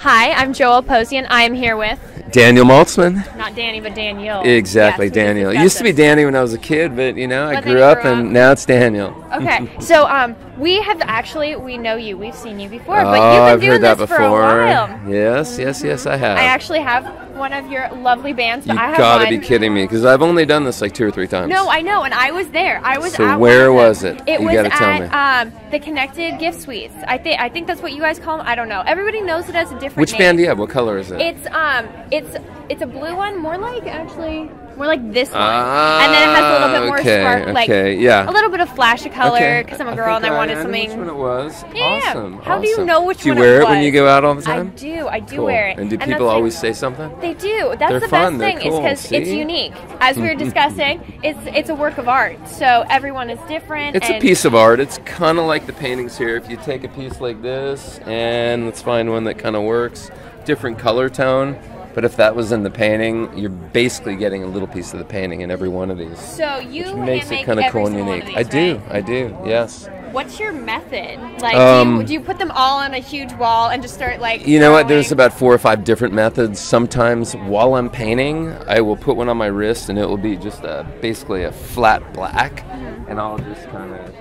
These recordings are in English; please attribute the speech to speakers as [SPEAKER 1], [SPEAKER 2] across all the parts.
[SPEAKER 1] Hi, I'm Joell Posey. I am here with
[SPEAKER 2] Daniel Maltzman.
[SPEAKER 1] not Danny, but Daniel.
[SPEAKER 2] Exactly,
[SPEAKER 1] Yes,
[SPEAKER 2] Daniel. It used to be. Danny when I was a kid, but you know, I
[SPEAKER 1] But then
[SPEAKER 2] grew
[SPEAKER 1] you
[SPEAKER 2] up
[SPEAKER 1] grew
[SPEAKER 2] and now it's Daniel.
[SPEAKER 1] Okay, so um, we have actually we know you. We've seen you before, but
[SPEAKER 2] oh,
[SPEAKER 1] you've been
[SPEAKER 2] I've
[SPEAKER 1] doing
[SPEAKER 2] heard that
[SPEAKER 1] this
[SPEAKER 2] before.
[SPEAKER 1] for a while.
[SPEAKER 2] Yes, yes, yes, I have.
[SPEAKER 1] I actually have one of your lovely bands.
[SPEAKER 2] you
[SPEAKER 1] I
[SPEAKER 2] gotta
[SPEAKER 1] one.
[SPEAKER 2] be kidding me, because I've only done this like two or three times.
[SPEAKER 1] No, I know, and I was there. I was.
[SPEAKER 2] So
[SPEAKER 1] at
[SPEAKER 2] where was it?
[SPEAKER 1] It
[SPEAKER 2] You
[SPEAKER 1] was
[SPEAKER 2] gotta tell
[SPEAKER 1] at um, the Connected Gift Suites. I think I think that's what you guys call them. I don't know. Everybody knows it as a different.
[SPEAKER 2] Which
[SPEAKER 1] name.
[SPEAKER 2] band do you have? What color is it?
[SPEAKER 1] It's um, it's it's a blue one, more like actually, more like this one,
[SPEAKER 2] Ah,
[SPEAKER 1] and then it has a little bit more
[SPEAKER 2] okay,
[SPEAKER 1] spark, like
[SPEAKER 2] okay, yeah.
[SPEAKER 1] a little bit of flash of color
[SPEAKER 2] Okay,
[SPEAKER 1] because I'm a girl and
[SPEAKER 2] think
[SPEAKER 1] I wanted
[SPEAKER 2] I
[SPEAKER 1] something.
[SPEAKER 2] Which one it was?
[SPEAKER 1] Yeah.
[SPEAKER 2] Awesome.
[SPEAKER 1] How do you know which
[SPEAKER 2] Do you
[SPEAKER 1] one it
[SPEAKER 2] wear it when you go out all the time?
[SPEAKER 1] I do, I do
[SPEAKER 2] Cool.
[SPEAKER 1] wear it.
[SPEAKER 2] And do
[SPEAKER 1] that's
[SPEAKER 2] people always
[SPEAKER 1] thing.
[SPEAKER 2] say something?
[SPEAKER 1] They do. That's
[SPEAKER 2] They're
[SPEAKER 1] the
[SPEAKER 2] fun,
[SPEAKER 1] best
[SPEAKER 2] they're
[SPEAKER 1] thing is because it's unique. As we were discussing, it's it's a work of art. So everyone is different.
[SPEAKER 2] It's a piece of art. It's kind of like the paintings here. If you take a piece like this and let's find one that kind of works, different color tone. But if that was in the painting, you're basically getting a little piece of the painting in every one of these.
[SPEAKER 1] So you
[SPEAKER 2] Which makes it kind of cool and unique.
[SPEAKER 1] of
[SPEAKER 2] I
[SPEAKER 1] these,
[SPEAKER 2] do,
[SPEAKER 1] right?
[SPEAKER 2] I do, yes.
[SPEAKER 1] What's your method? Like,
[SPEAKER 2] Um,
[SPEAKER 1] do, you, do you put them all on a huge wall and just start like?
[SPEAKER 2] You know what? There's about four or five different methods. Sometimes while I'm painting, I will put one on my wrist and it will be just a, basically a flat black,
[SPEAKER 1] Mm-hmm.
[SPEAKER 2] and I'll just kind of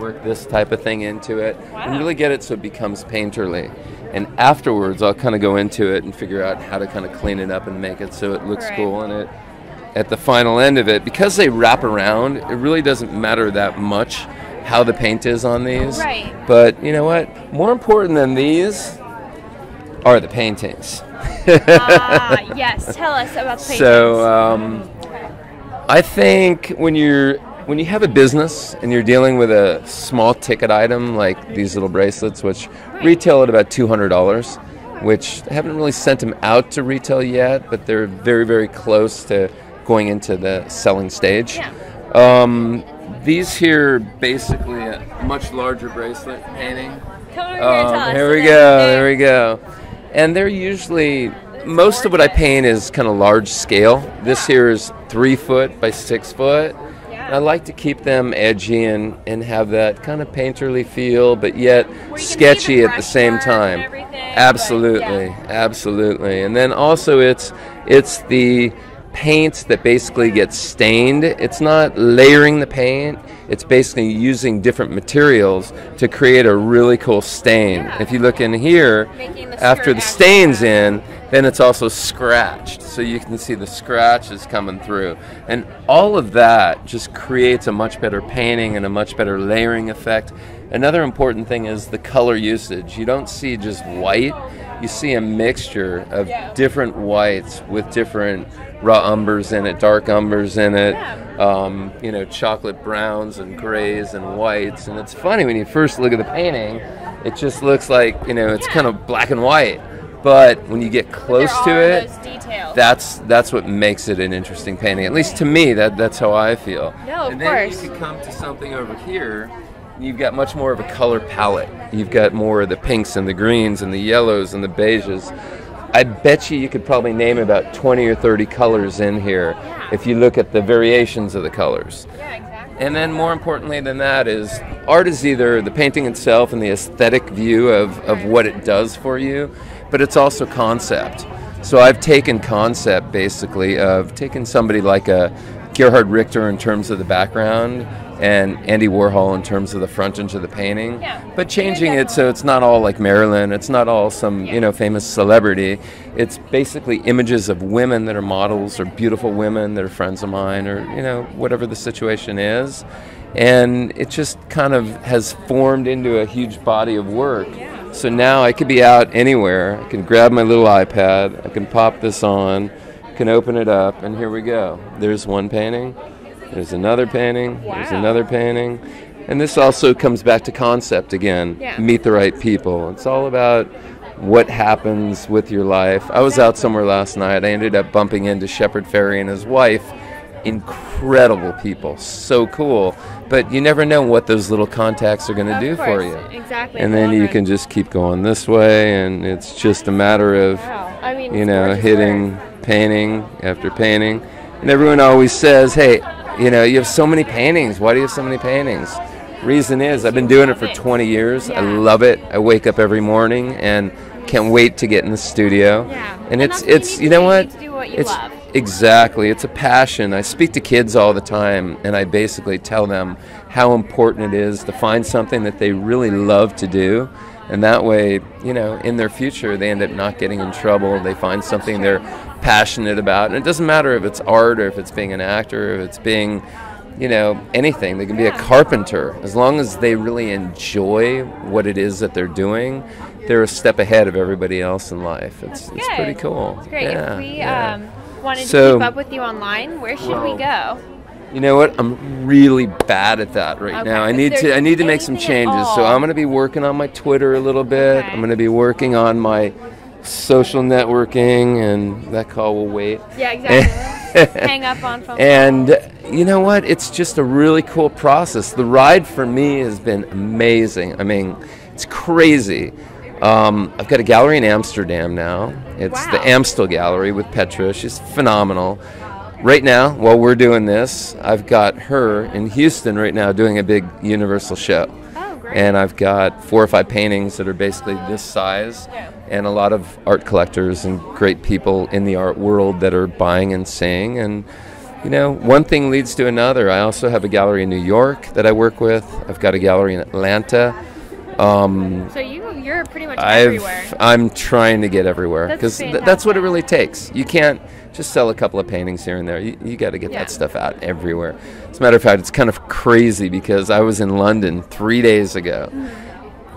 [SPEAKER 2] work this type of thing into it and really get it so it becomes painterly. And afterwards, I'll kind of go into it and figure out how to kind of clean it up and make it so it looks
[SPEAKER 1] Right.
[SPEAKER 2] cool. And it, at the final end of it, because they wrap around, it really doesn't matter that much how the paint is on these.
[SPEAKER 1] Right.
[SPEAKER 2] But you know what? More important than these are the paintings.
[SPEAKER 1] ah, yes. Tell us about the paintings.
[SPEAKER 2] So um, I think when you're when you have a business and you're dealing with a small ticket item like these little bracelets, which retail at about two hundred dollars, which I haven't really sent them out to retail yet, but they're very very close to going into the selling stage.
[SPEAKER 1] Yeah.
[SPEAKER 2] Um, these here basically a much larger bracelet painting.
[SPEAKER 1] Come over here and tell
[SPEAKER 2] Um, here we go. There we go. And they're usually most of what I paint is kind of large scale. This here is three foot by six foot. I like to keep them edgy and, and have that kind of painterly feel, but yet
[SPEAKER 1] Where you can see
[SPEAKER 2] sketchy
[SPEAKER 1] the
[SPEAKER 2] at the same time. Absolutely,
[SPEAKER 1] yeah.
[SPEAKER 2] absolutely. And then also it's it's the paint that basically gets stained. It's not layering the paint. It's basically using different materials to create a really cool stain.
[SPEAKER 1] Yeah.
[SPEAKER 2] If you look in here,
[SPEAKER 1] the
[SPEAKER 2] after the stain's in, then it's also scratched. So you can see the scratches coming through. And all of that just creates a much better painting and a much better layering effect. Another important thing is the color usage. You don't see just white, you see a mixture of different whites with different raw umbers in it, dark umbers in it, um, you know, chocolate browns and grays and whites. And it's funny when you first look at the painting, it just looks like, you know, it's kind of black and white. But when you get close to it, that's that's what makes it an interesting painting. At least to me, that that's how I feel.
[SPEAKER 1] No, of
[SPEAKER 2] and then
[SPEAKER 1] course.
[SPEAKER 2] you can come to something over here. You've got much more of a color palette. You've got more of the pinks and the greens and the yellows and the beiges. I bet you you could probably name about 20 or 30 colors in here
[SPEAKER 1] Yeah.
[SPEAKER 2] if you look at the variations of the colors.
[SPEAKER 1] yeah, exactly.
[SPEAKER 2] And then more importantly than that is art is either the painting itself and the aesthetic view of, of what it does for you, but it's also concept. So I've taken concept basically of taking somebody like a Gerhard Richter in terms of the background and Andy Warhol in terms of the frontage of the painting,
[SPEAKER 1] Yeah.
[SPEAKER 2] but changing it so it's not all like Marilyn, it's not all some you know famous celebrity. It's basically images of women that are models or beautiful women that are friends of mine or you know whatever the situation is, and it just kind of has formed into a huge body of work. So now I could be out anywhere. I can grab my little iPad. I can pop this on. Can open it up, and here we go. There's one painting. There's another painting. There's another painting. And this also comes back to concept again.
[SPEAKER 1] Yeah.
[SPEAKER 2] Meet the right people. It's all about what happens with your life. I was out somewhere last night. I ended up bumping into Shepard Fairey and his wife. Incredible people. So cool. But you never know what those little contacts are going to do for you.
[SPEAKER 1] Exactly.
[SPEAKER 2] And then you
[SPEAKER 1] run.
[SPEAKER 2] can just keep going this way, and it's just a matter of
[SPEAKER 1] Wow. I mean,
[SPEAKER 2] you know, hitting
[SPEAKER 1] work.
[SPEAKER 2] painting after painting. And everyone always says, hey, you know, you have so many paintings. Why do you have so many paintings? Reason is, I've been doing it for 20 years. I love it. I wake up every morning and Can't wait to get in the studio.
[SPEAKER 1] Yeah.
[SPEAKER 2] And,
[SPEAKER 1] And
[SPEAKER 2] it's
[SPEAKER 1] what you
[SPEAKER 2] it's you know what?
[SPEAKER 1] need to do what you
[SPEAKER 2] it's
[SPEAKER 1] love.
[SPEAKER 2] Exactly. It's a passion. I speak to kids all the time and I basically tell them how important it is to find something that they really love to do. And that way, you know, in their future, they end up not getting in trouble. They find something they're passionate about. And it doesn't matter if it's art or if it's being an actor, or if it's being, you know, anything. They can be a carpenter. As long as they really enjoy what it is that they're doing, they're a step ahead of everybody else in life. It's, it's pretty cool.
[SPEAKER 1] It's great.
[SPEAKER 2] Yeah,
[SPEAKER 1] if we
[SPEAKER 2] yeah.
[SPEAKER 1] um, wanted
[SPEAKER 2] So-
[SPEAKER 1] to keep up with you online, where should we go?
[SPEAKER 2] You know what? I'm really bad at that right
[SPEAKER 1] Okay.
[SPEAKER 2] now. I need to I need to make some changes. So? I'm going to be working on my Twitter a little bit.
[SPEAKER 1] Okay.
[SPEAKER 2] I'm going to be working on my social networking and that call will wait.
[SPEAKER 1] Yeah, exactly. Hang up on phone.
[SPEAKER 2] And you know what? It's just a really cool process. The ride for me has been amazing. I mean, it's crazy. Um, I've got a gallery in Amsterdam now. It's the Amstel Gallery with Petra. She's phenomenal. Right now, while we're doing this, I've got her in Houston right now doing a big Universal show.
[SPEAKER 1] Oh, great.
[SPEAKER 2] And I've got four or five paintings that are basically this size, and a lot of art collectors and great people in the art world that are buying and seeing. And you know, one thing leads to another. I also have a gallery in New York that I work with. I've got a gallery in Atlanta. Um,
[SPEAKER 1] so you you're pretty much
[SPEAKER 2] I've,
[SPEAKER 1] everywhere.
[SPEAKER 2] I'm trying to get everywhere
[SPEAKER 1] That's
[SPEAKER 2] because th- that's what it really takes. You can't just sell a couple of paintings here and there. You, you got to get
[SPEAKER 1] Yeah.
[SPEAKER 2] that stuff out everywhere. As a matter of fact, it's kind of crazy because I was in London three days ago.
[SPEAKER 1] Mm-hmm.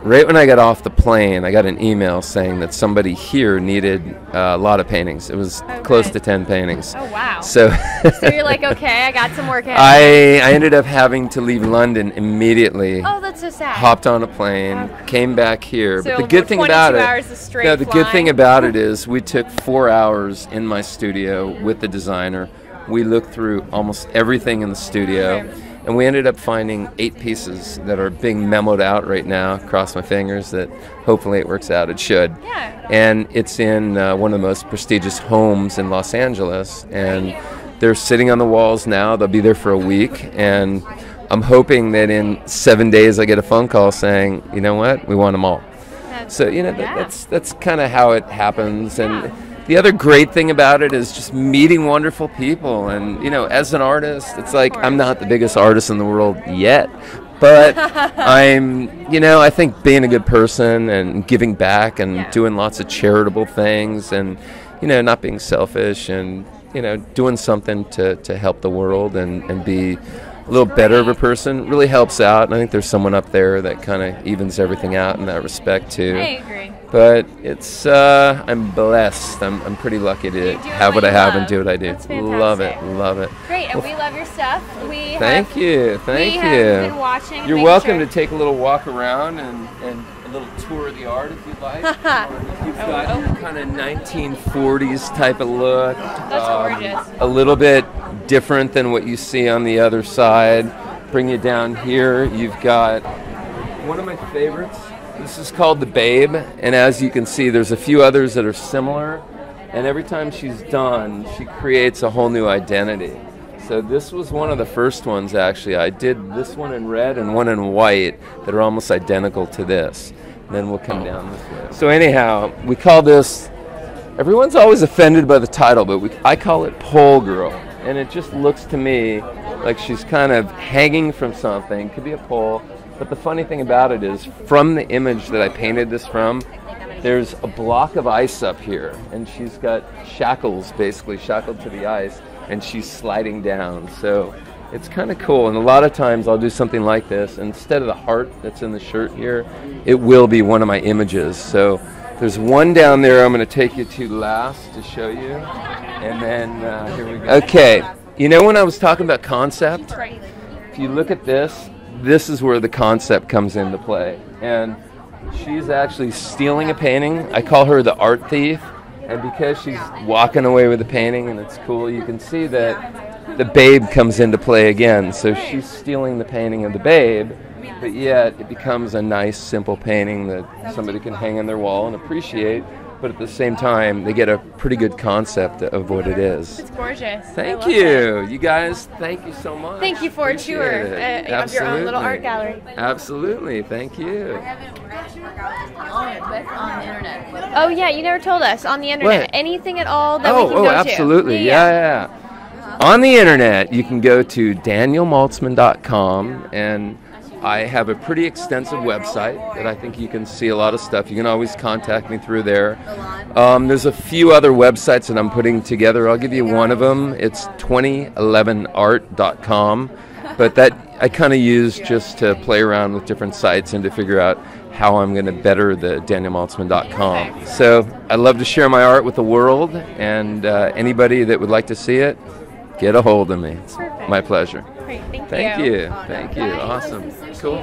[SPEAKER 2] Right when I got off the plane, I got an email saying that somebody here needed uh, a lot of paintings. It was close to 10 paintings.
[SPEAKER 1] oh wow.
[SPEAKER 2] So
[SPEAKER 1] So you're like, okay, I got some work ahead.
[SPEAKER 2] I, I ended up having to leave London immediately
[SPEAKER 1] oh, that's so sad.
[SPEAKER 2] hopped on a plane, came back here.
[SPEAKER 1] So
[SPEAKER 2] but the good thing
[SPEAKER 1] 22
[SPEAKER 2] about it,
[SPEAKER 1] hours of straight
[SPEAKER 2] no, the good thing about it is we took four hours in my studio with the designer. We looked through almost everything in the studio,
[SPEAKER 1] Okay.
[SPEAKER 2] And we ended up finding eight pieces that are being memoed out right now. Cross my fingers that hopefully it works out. It should.
[SPEAKER 1] Yeah.
[SPEAKER 2] And it's in uh, one of the most prestigious homes in Los Angeles, and they're sitting on the walls now. They'll be there for a week, and I'm hoping that in seven days I get a phone call saying, you know what, we want them all.
[SPEAKER 1] That's-
[SPEAKER 2] So you know that,
[SPEAKER 1] yeah.
[SPEAKER 2] that's that's kind of how it happens, and the other great thing about it is just meeting wonderful people. And you know, as an artist, it's like I'm not the biggest artist in the world yet, but I'm you know I think being a good person and giving back and
[SPEAKER 1] Yeah.
[SPEAKER 2] doing lots of charitable things and you know not being selfish and you know doing something to to help the world and and be a little better of a person really helps out and i think there's someone up there that kind of evens everything out in that respect too
[SPEAKER 1] I agree.
[SPEAKER 2] But it's uh, i'm blessed i'm, I'm pretty lucky to have
[SPEAKER 1] what
[SPEAKER 2] what i have and do what i do love it love it
[SPEAKER 1] Great, and we love your stuff. We
[SPEAKER 2] thank
[SPEAKER 1] have,
[SPEAKER 2] you thank
[SPEAKER 1] we
[SPEAKER 2] you
[SPEAKER 1] have been watching.
[SPEAKER 2] you're welcome
[SPEAKER 1] sure-
[SPEAKER 2] to take a little walk around and, and a little tour of the art if you'd like. You've got kind of 1940s type of look.
[SPEAKER 1] That's
[SPEAKER 2] Um,
[SPEAKER 1] gorgeous.
[SPEAKER 2] A little bit different than what you see on the other side. Bring you down here. You've got one of my favorites. This is called the Babe, and as you can see, there's a few others that are similar. And every time she's done, she creates a whole new identity. So this was one of the first ones actually. I did this one in red and one in white that are almost identical to this. And then we'll come down this way. So anyhow, we call this. Everyone's always offended by the title, but we, I call it Pole Girl, and it just looks to me like she's kind of hanging from something. Could be a pole, but the funny thing about it is, from the image that I painted this from, there's a block of ice up here, and she's got shackles basically shackled to the ice, and she's sliding down. So it's kind of cool. And a lot of times I'll do something like this. Instead of the heart that's in the shirt here, it will be one of my images. So there's one down there I'm going to take you to last to show you. And then uh, here we go. Okay. You know when I was talking about concept? If you look at this, this is where the concept comes into play. And she's actually stealing a painting. I call her the art thief. And because she's walking away with the painting and it's cool, you can see that the babe comes into play again. So she's stealing the painting of the babe, but yet it becomes a nice, simple painting that somebody can hang on their wall and appreciate but at the same time, they get a pretty good concept of what it is.
[SPEAKER 1] It's gorgeous.
[SPEAKER 2] Thank you. You guys, thank you so much.
[SPEAKER 1] Thank you for a tour uh, of your own little art
[SPEAKER 2] Absolutely.
[SPEAKER 1] gallery.
[SPEAKER 2] Absolutely. Thank you.
[SPEAKER 3] on the internet.
[SPEAKER 1] Oh yeah, you never told us on the internet
[SPEAKER 2] What?
[SPEAKER 1] anything at all that
[SPEAKER 2] oh,
[SPEAKER 1] we can
[SPEAKER 2] oh,
[SPEAKER 1] go
[SPEAKER 2] absolutely.
[SPEAKER 1] to.
[SPEAKER 2] Yeah, yeah. On the internet, you can go to danielmaltzman.com and I have a pretty extensive website that I think you can see a lot of stuff. You can always contact me through there. Um, there's a few other websites that I'm putting together. I'll give you one of them. It's 2011art.com, but that I kind of use just to play around with different sites and to figure out how I'm going to better the danielmaltzman.com. So I love to share my art with the world, and uh, anybody that would like to see it, get a hold of me. It's my pleasure.
[SPEAKER 1] Great, thank,
[SPEAKER 2] Thank
[SPEAKER 1] you.
[SPEAKER 2] you. Oh, thank you. Awesome. Cool.